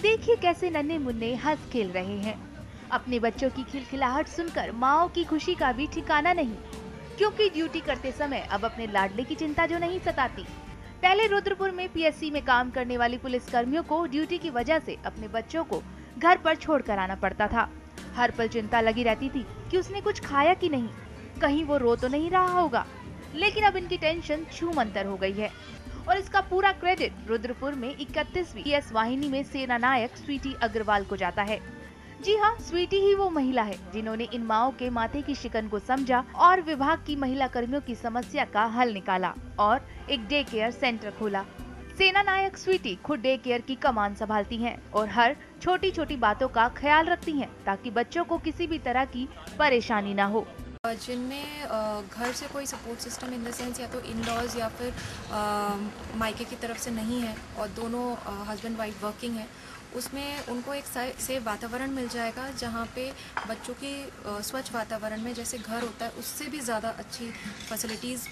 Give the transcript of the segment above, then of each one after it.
देखिए कैसे नन्हे मुन्ने हंस खेल रहे हैं। अपने बच्चों की खिलखिलाहट सुनकर माओ की खुशी का भी ठिकाना नहीं, क्योंकि ड्यूटी करते समय अब अपने लाडले की चिंता जो नहीं सताती। पहले रुद्रपुर में पीएससी में काम करने वाली पुलिस कर्मियों को ड्यूटी की वजह से अपने बच्चों को घर पर छोड़ कर आना पड़ता था। हर पल चिंता लगी रहती थी कि उसने कुछ खाया कि नहीं, कहीं वो रो तो नहीं रहा होगा, लेकिन अब इनकी टेंशन छू मंतर हो गई है। और इसका पूरा क्रेडिट रुद्रपुर में इकतीसवीं एस वाहिनी में सेना नायक स्वीटी अग्रवाल को जाता है। जी हाँ स्वीटी ही वो महिला है, जिन्होंने इन माओ के माथे की शिकन को समझा और विभाग की महिला कर्मियों की समस्या का हल निकाला और एक डे केयर सेंटर खोला। सेना नायक स्वीटी खुद डे केयर की कमान संभालती हैं और हर छोटी छोटी बातों का ख्याल रखती हैं, ताकि बच्चों को किसी भी तरह की परेशानी न हो। जिनमें घर से कोई support system in the sense या तो इन लॉज या फिर मायके की तरफ़ से नहीं है और दोनों हस्बैंड वाइफ वर्किंग है, उसमें उनको एक सेफ़ वातावरण मिल जाएगा जहाँ पे बच्चों की स्वच्छ वातावरण में जैसे घर होता है उससे भी ज़्यादा अच्छी फैसिलिटीज़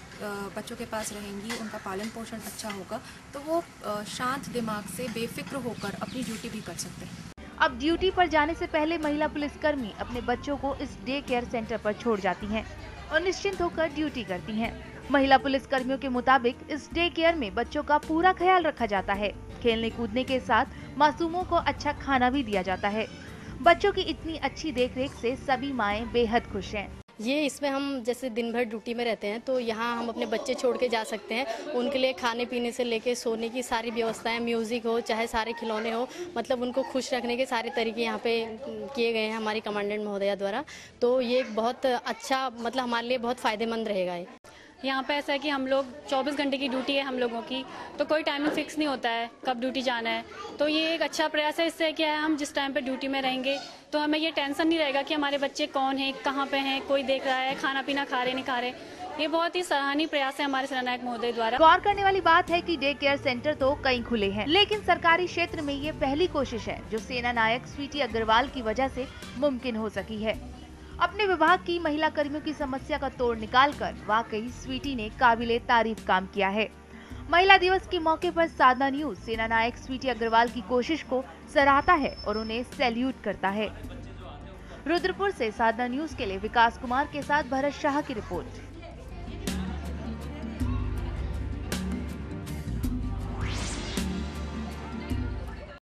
बच्चों के पास रहेंगी, उनका पालन पोषण अच्छा होगा तो वो शांत दिमाग से बेफिक्र होकर अपनी ड्यूटी भी कर सकते हैं। अब ड्यूटी पर जाने से पहले महिला पुलिसकर्मी अपने बच्चों को इस डे केयर सेंटर पर छोड़ जाती हैं और निश्चिंत होकर ड्यूटी करती हैं। महिला पुलिस कर्मियों के मुताबिक इस डे केयर में बच्चों का पूरा ख्याल रखा जाता है। खेलने कूदने के साथ मासूमों को अच्छा खाना भी दिया जाता है। बच्चों की इतनी अच्छी देखरेख से सभी माए बेहद खुश हैं। ये इसमें हम जैसे दिन भर ड्यूटी में रहते हैं तो यहाँ हम अपने बच्चे छोड़ के जा सकते हैं। उनके लिए खाने पीने से लेके सोने की सारी व्यवस्थाएँ, म्यूज़िक हो, चाहे सारे खिलौने हो मतलब उनको खुश रखने के सारे तरीके यहाँ पे किए गए हैं हमारी कमांडेंट महोदया द्वारा। तो ये बहुत अच्छा मतलब हमारे लिए बहुत फ़ायदेमंद रहेगा ये। यहाँ पे ऐसा है कि हम लोग 24 घंटे की ड्यूटी है हम लोगों की तो कोई टाइमिंग फिक्स नहीं होता है कब ड्यूटी जाना है। तो ये एक अच्छा प्रयास है, इससे क्या है, हम जिस टाइम पे ड्यूटी में रहेंगे तो हमें ये टेंशन नहीं रहेगा कि हमारे बच्चे कौन हैं, कहाँ पे हैं, कोई देख रहा है खाना पीना खा रहे, नहीं खा रहे। ये बहुत ही सराहनीय प्रयास है हमारे सेनानायक महोदय द्वारा। गौर करने वाली बात है कि डे केयर सेंटर तो कई खुले हैं, लेकिन सरकारी क्षेत्र में ये पहली कोशिश है, जो सेना नायक स्वीटी अग्रवाल की वजह से मुमकिन हो सकी है। अपने विभाग की महिला कर्मियों की समस्या का तोड़ निकालकर वाकई स्वीटी ने काबिले तारीफ़ काम किया है। महिला दिवस के मौके पर साधना न्यूज़ सेना नायक स्वीटी अग्रवाल की कोशिश को सराहता है और उन्हें सैल्यूट करता है। रुद्रपुर से साधना न्यूज़ के लिए विकास कुमार के साथ भरत शाह की रिपोर्ट।